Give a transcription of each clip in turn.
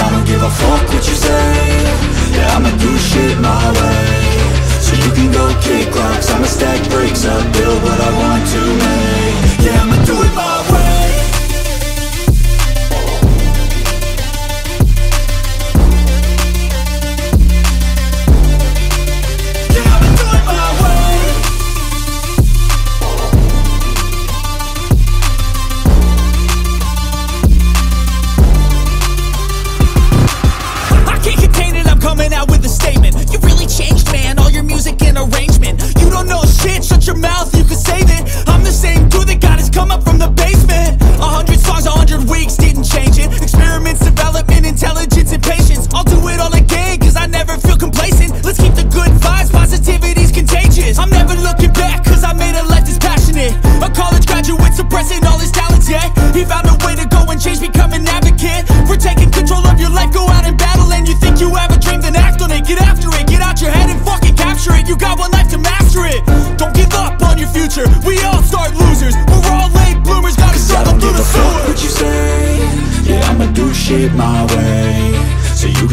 I don't give a fuck what you say. Yeah, I'ma do shit my way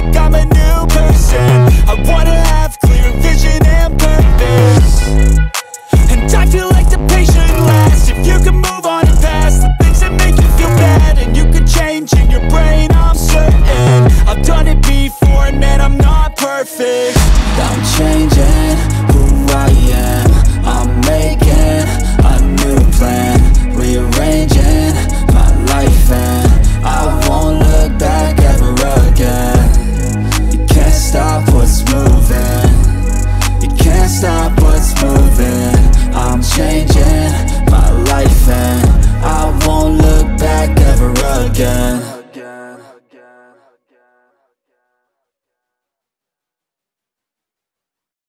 like I'm a new person. I wanna have clear vision and purpose. And I feel like the patient lasts. If you can move on and past The things that make you feel bad And you can change in your brain, I'm certain. I've done it before and man, I'm not perfect. I'm changing. again.